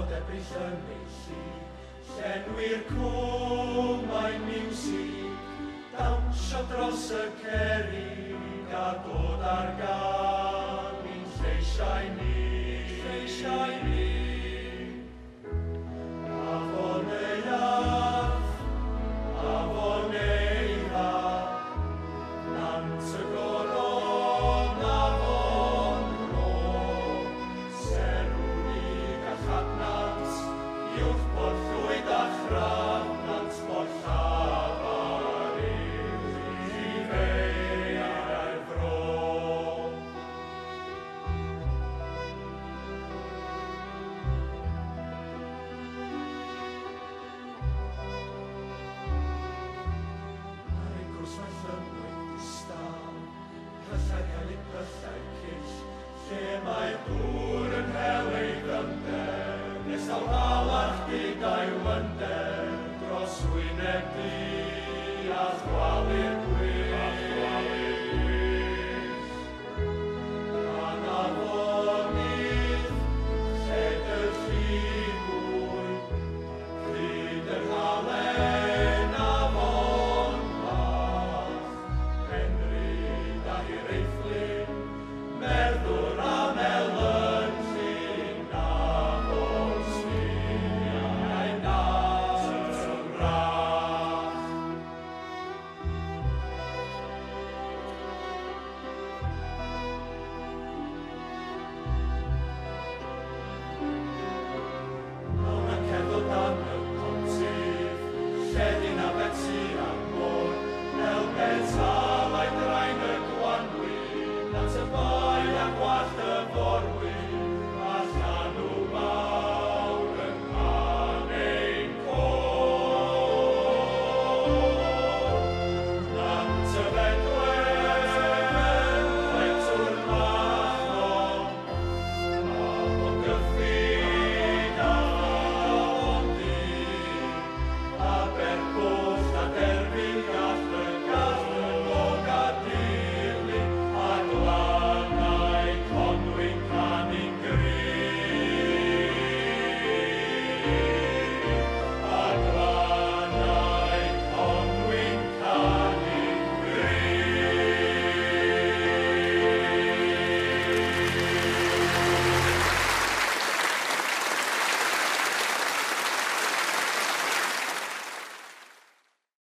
bod ebrill yn meillu, llenwi'r cwmau'n miwsig, dawnsio dros y cerig a dod. Herr, liebster Kind, seh mein Bruder Ine Dias quale